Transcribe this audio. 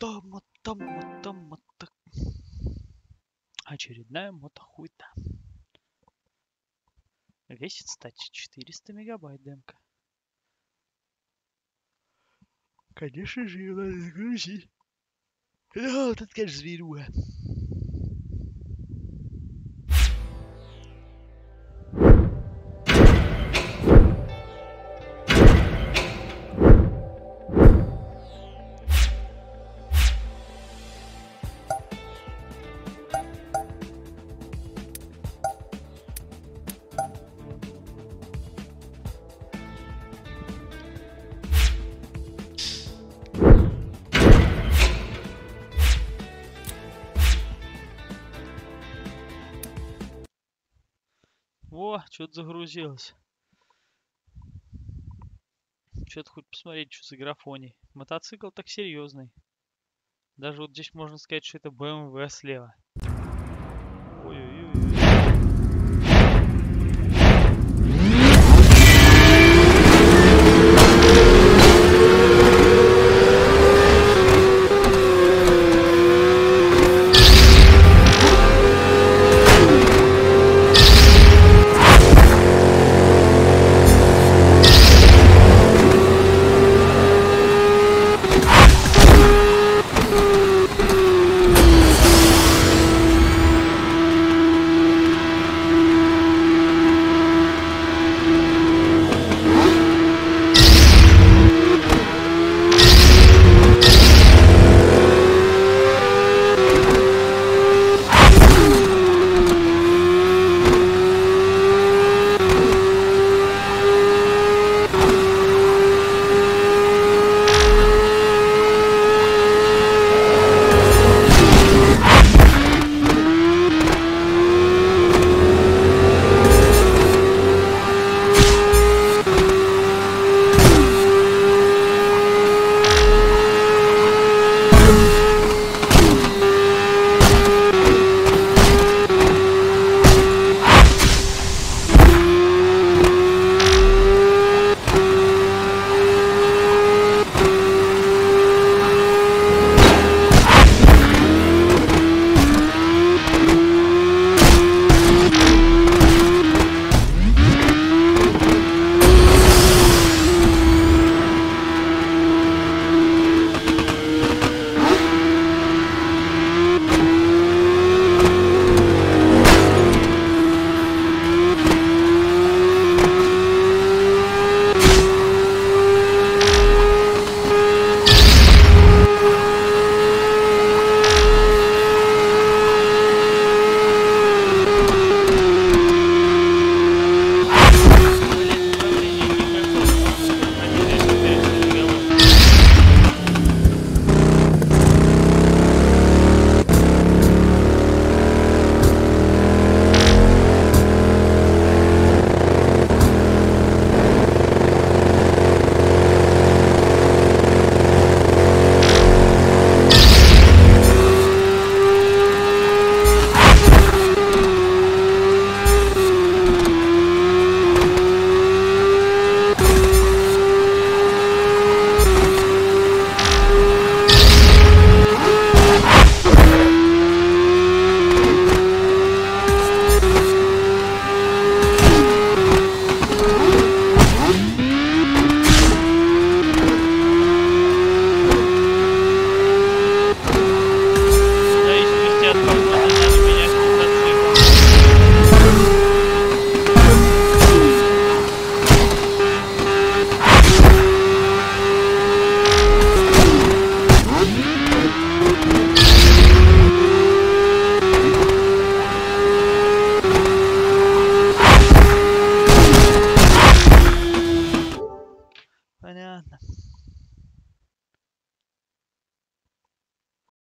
мото, мото, мото, мото. Очередная мотохуйта. Весит, кстати, 400 мегабайт демка. Конечно же, ее надо загрузить. Ну, тут, конечно, зверюга. О, что-то загрузилось. Что-то хоть посмотреть, что за графоний. Мотоцикл так серьезный. Даже вот здесь можно сказать, что это BMW слева.